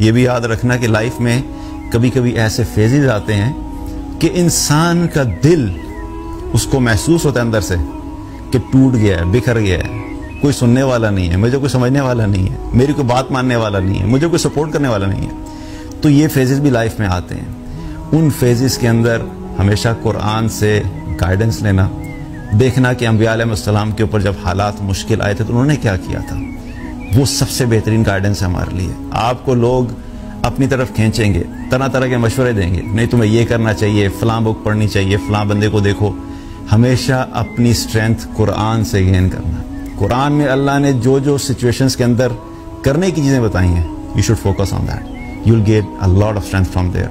ये भी याद रखना कि लाइफ में कभी कभी ऐसे फेजेज आते हैं कि इंसान का दिल उसको महसूस होता है अंदर से कि टूट गया है, बिखर गया है, कोई सुनने वाला नहीं है, मुझे कोई समझने वाला नहीं है, मेरी कोई बात मानने वाला नहीं है, मुझे कोई सपोर्ट करने वाला नहीं है। तो ये फेजेस भी लाइफ में आते हैं। उन फेजेस के अंदर हमेशा कुरान से गाइडेंस लेना, देखना कि अम्बियाम के ऊपर जब हालात मुश्किल आए थे तो उन्होंने क्या किया था? वो सबसे बेहतरीन गाइडेंस है हमारे लिए। आपको लोग अपनी तरफ़ खींचेंगे तरह तरह के मशवरे देंगे। नहीं तुम्हें ये करना चाहिए, फलां बुक पढ़नी चाहिए, फलां बंदे को देखो। हमेशा अपनी स्ट्रेंथ कुरान से गेन करना। कुरान में अल्लाह ने जो जो सिचुएशंस के अंदर करने की चीज़ें बताई हैं you should focus on that you will get a lot of strength from there